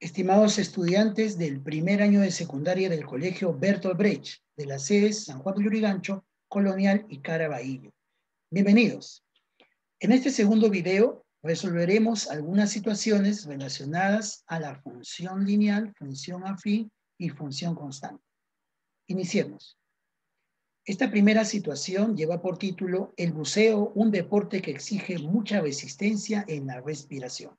Estimados estudiantes del primer año de secundaria del Colegio Bertolt Brecht, de las sedes San Juan de Lurigancho, Colonial y Caraballo. Bienvenidos. En este segundo video resolveremos algunas situaciones relacionadas a la función lineal, función afín y función constante. Iniciemos. Esta primera situación lleva por título El buceo, un deporte que exige mucha resistencia en la respiración.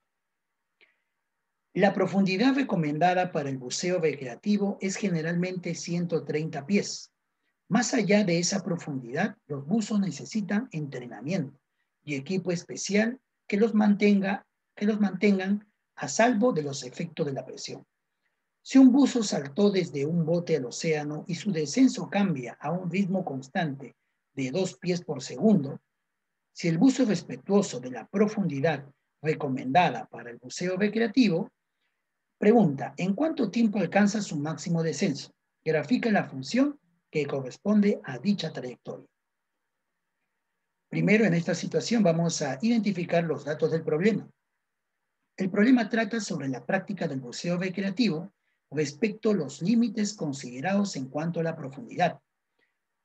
La profundidad recomendada para el buceo recreativo es generalmente 130 pies. Más allá de esa profundidad, los buzos necesitan entrenamiento y equipo especial que los, mantenga, mantengan a salvo de los efectos de la presión. Si un buzo saltó desde un bote al océano y su descenso cambia a un ritmo constante de dos pies por segundo, si el buzo es respetuoso de la profundidad recomendada para el buceo recreativo, Pregunta, ¿en cuánto tiempo alcanza su máximo descenso? Grafica la función que corresponde a dicha trayectoria. Primero, en esta situación vamos a identificar los datos del problema. El problema trata sobre la práctica del buceo recreativo respecto a los límites considerados en cuanto a la profundidad.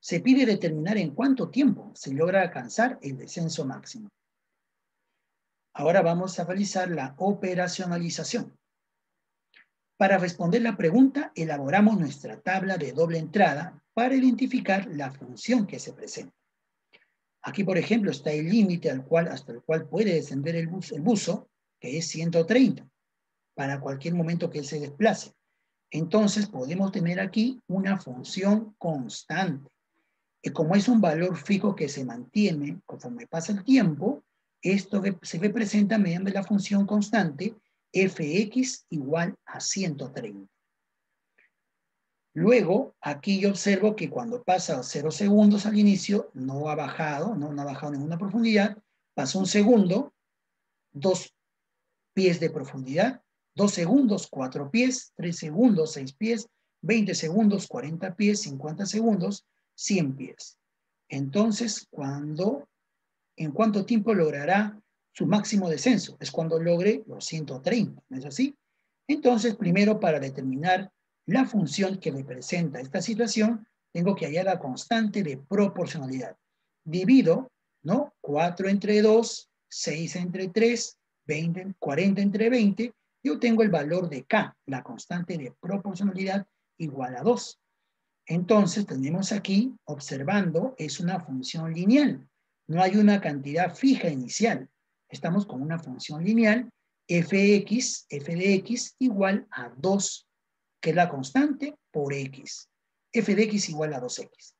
Se pide determinar en cuánto tiempo se logra alcanzar el descenso máximo. Ahora vamos a realizar la operacionalización. Para responder la pregunta, elaboramos nuestra tabla de doble entrada para identificar la función que se presenta. Aquí, por ejemplo, está el límite al cual, hasta el cual puede descender el, buzo, que es 130, para cualquier momento que él se desplace. Entonces, podemos tener aquí una función constante. Y como es un valor fijo que se mantiene conforme pasa el tiempo, esto se representa mediante la función constante fx igual a 130. Luego, aquí yo observo que cuando pasa 0 segundos al inicio, no ha bajado, no, ha bajado ninguna profundidad, pasó un segundo, dos pies de profundidad, dos segundos, cuatro pies, tres segundos, seis pies, 20 segundos, 40 pies, 50 segundos, 100 pies. Entonces, cuando, ¿en cuánto tiempo logrará su máximo descenso, es cuando logre los 130, ¿no es así? Entonces, primero para determinar la función que representa esta situación, tengo que hallar la constante de proporcionalidad. Divido, ¿no? 4 entre 2, 6 entre 3, 20, 40 entre 20, yo tengo el valor de K, la constante de proporcionalidad igual a 2. Entonces tenemos aquí, observando, es una función lineal. No hay una cantidad fija inicial estamos con una función lineal fx, f de x igual a 2, que es la constante, por x. f de x igual a 2x.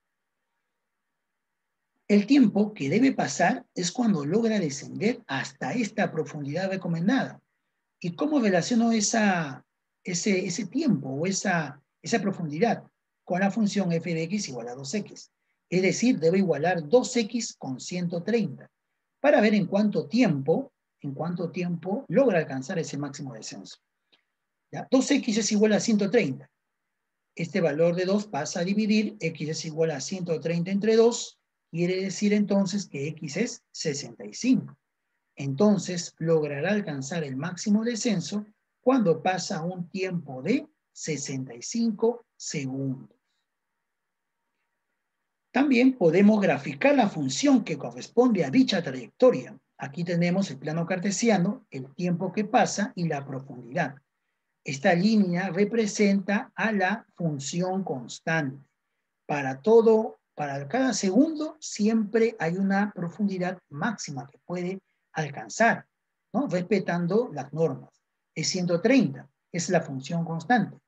El tiempo que debe pasar es cuando logra descender hasta esta profundidad recomendada. ¿Y cómo relaciono esa, ese, tiempo o esa, esa profundidad con la función f de x igual a 2x? Es decir, debe igualar 2x con 130 para ver en cuánto tiempo, en cuánto tiempo logra alcanzar ese máximo descenso. ¿Ya? 2x es igual a 130. Este valor de 2 pasa a dividir, x es igual a 130 entre 2, quiere decir entonces que x es 65. Entonces logrará alcanzar el máximo descenso cuando pasa un tiempo de 65 segundos. También podemos graficar la función que corresponde a dicha trayectoria. Aquí tenemos el plano cartesiano, el tiempo que pasa y la profundidad. Esta línea representa a la función constante. Para todo, para cada segundo, siempre hay una profundidad máxima que puede alcanzar, ¿no? respetando las normas. Es 130, es la función constante.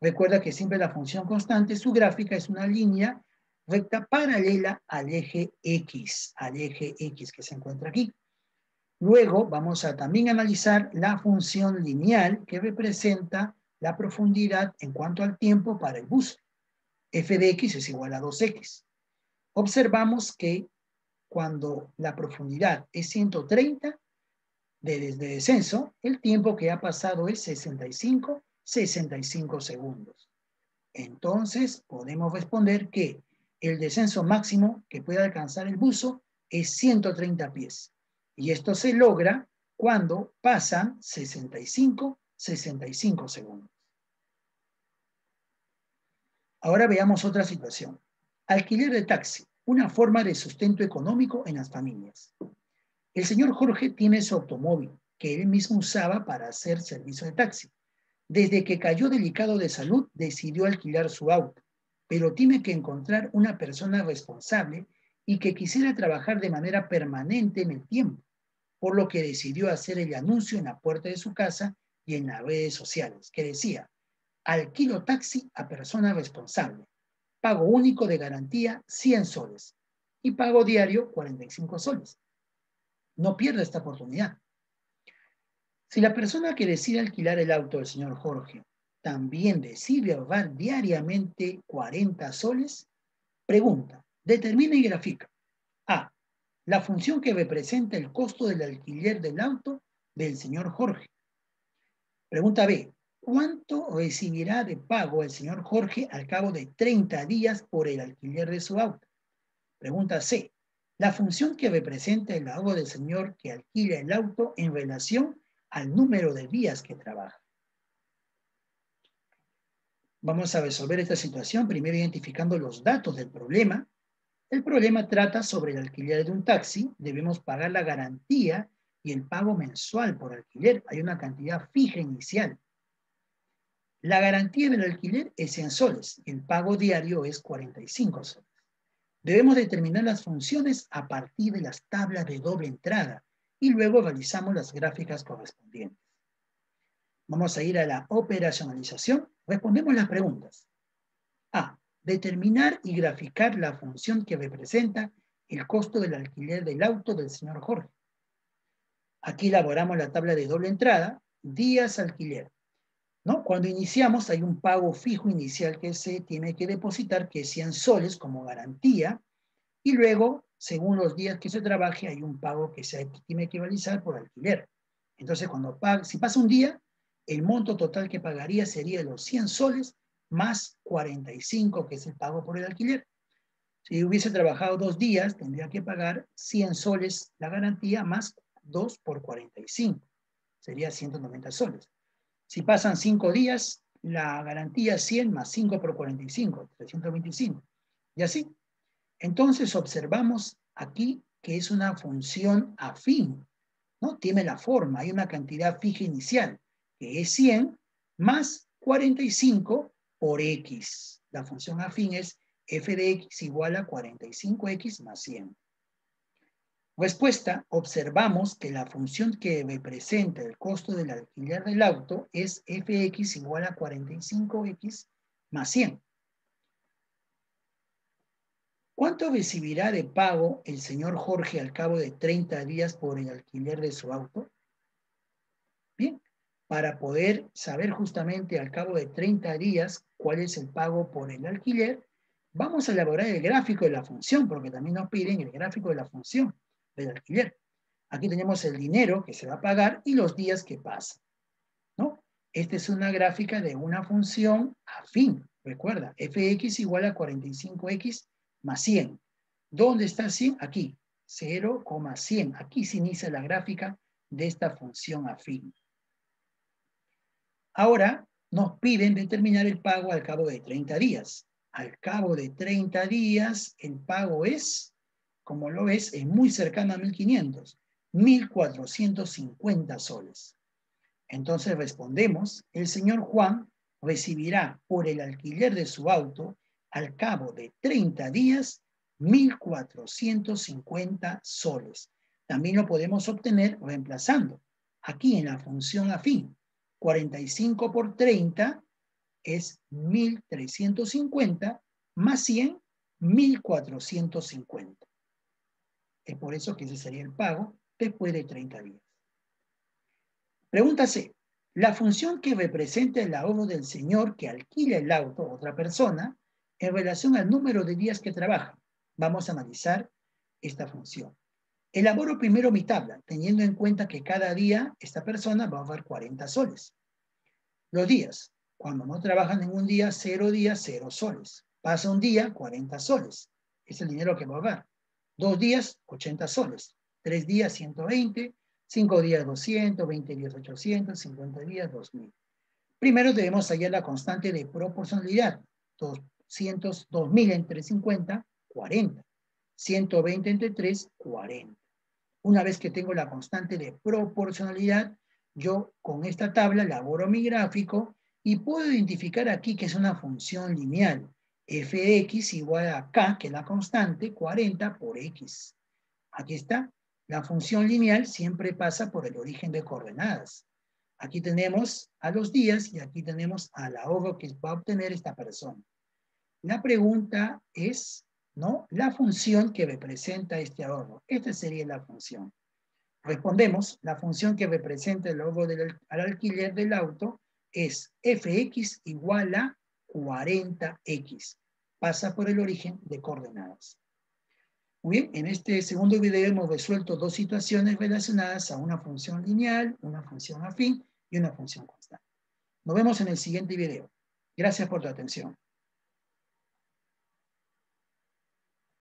Recuerda que siempre la función constante, su gráfica es una línea recta paralela al eje X, al eje X que se encuentra aquí. Luego vamos a también analizar la función lineal que representa la profundidad en cuanto al tiempo para el bus. f de x es igual a 2x. Observamos que cuando la profundidad es 130 de, desde descenso, el tiempo que ha pasado es 65, 65 segundos. Entonces podemos responder que el descenso máximo que puede alcanzar el buzo es 130 pies. Y esto se logra cuando pasan 65, 65 segundos. Ahora veamos otra situación. Alquiler de taxi, una forma de sustento económico en las familias. El señor Jorge tiene su automóvil, que él mismo usaba para hacer servicio de taxi. Desde que cayó delicado de salud, decidió alquilar su auto, pero tiene que encontrar una persona responsable y que quisiera trabajar de manera permanente en el tiempo, por lo que decidió hacer el anuncio en la puerta de su casa y en las redes sociales, que decía, alquilo taxi a persona responsable, pago único de garantía 100 soles y pago diario 45 soles. No pierda esta oportunidad. Si la persona que decide alquilar el auto del señor Jorge también decide ahorrar diariamente 40 soles, pregunta, determina y grafica. A. La función que representa el costo del alquiler del auto del señor Jorge. Pregunta B. ¿Cuánto recibirá de pago el señor Jorge al cabo de 30 días por el alquiler de su auto? Pregunta C. La función que representa el ahorro del señor que alquila el auto en relación al número de días que trabaja. Vamos a resolver esta situación primero identificando los datos del problema. El problema trata sobre el alquiler de un taxi. Debemos pagar la garantía y el pago mensual por alquiler. Hay una cantidad fija inicial. La garantía del alquiler es 100 soles. El pago diario es 45 soles. Debemos determinar las funciones a partir de las tablas de doble entrada y luego realizamos las gráficas correspondientes. Vamos a ir a la operacionalización. Respondemos las preguntas. A. Determinar y graficar la función que representa el costo del alquiler del auto del señor Jorge. Aquí elaboramos la tabla de doble entrada, días alquiler. ¿No? Cuando iniciamos hay un pago fijo inicial que se tiene que depositar, que es 100 soles como garantía, y luego, según los días que se trabaje, hay un pago que se tiene que realizar por alquiler. Entonces, cuando si pasa un día, el monto total que pagaría sería los 100 soles más 45, que es el pago por el alquiler. Si hubiese trabajado dos días, tendría que pagar 100 soles la garantía más 2 por 45. Sería 190 soles. Si pasan 5 días, la garantía es 100 más 5 por 45, 325. Y así. Entonces observamos aquí que es una función afín. ¿no? Tiene la forma, hay una cantidad fija inicial que es 100, más 45 por x. La función afín es f de x igual a 45x más 100. Respuesta, observamos que la función que representa el costo del alquiler del auto es fx igual a 45x más 100. ¿Cuánto recibirá de pago el señor Jorge al cabo de 30 días por el alquiler de su auto? Bien, para poder saber justamente al cabo de 30 días cuál es el pago por el alquiler, vamos a elaborar el gráfico de la función, porque también nos piden el gráfico de la función del alquiler. Aquí tenemos el dinero que se va a pagar y los días que pasan. ¿no? Esta es una gráfica de una función afín. Recuerda, fx igual a 45x más 100. ¿Dónde está 100? Aquí, 0,100. Aquí se inicia la gráfica de esta función afín. Ahora nos piden determinar el pago al cabo de 30 días. Al cabo de 30 días, el pago es, como lo ves, es muy cercano a 1500, 1450 soles. Entonces respondemos, el señor Juan recibirá por el alquiler de su auto al cabo de 30 días 1.450 soles. También lo podemos obtener reemplazando aquí en la función afín. 45 por 30 es 1350 más 100, 1450. Es por eso que ese sería el pago después de 30 días. Pregunta C. La función que representa el ahorro del señor que alquila el auto a otra persona en relación al número de días que trabaja. Vamos a analizar esta función. Elaboro primero mi tabla, teniendo en cuenta que cada día esta persona va a ahorrar 40 soles. Los días, cuando no trabaja ningún día, cero días, cero soles. Pasa un día, 40 soles. Es el dinero que va a ahorrar. Dos días, 80 soles. Tres días, 120. 5 días 200, 20 días 800, 50 días 2000. Primero debemos hallar la constante de proporcionalidad. 200, 2000 entre 50, 40. 120 entre 3, 40. Una vez que tengo la constante de proporcionalidad, yo con esta tabla elaboro mi gráfico y puedo identificar aquí que es una función lineal. f de x igual a k, que es la constante, 40 por x. Aquí está. La función lineal siempre pasa por el origen de coordenadas. Aquí tenemos a los días y aquí tenemos al ahorro que va a obtener esta persona. La pregunta es, ¿no? La función que representa este ahorro. Esta sería la función. Respondemos, la función que representa el ahorro del, al alquiler del auto es fx igual a 40x. Pasa por el origen de coordenadas. Muy bien, en este segundo video hemos resuelto dos situaciones relacionadas a una función lineal, una función afín y una función constante. Nos vemos en el siguiente video. Gracias por tu atención.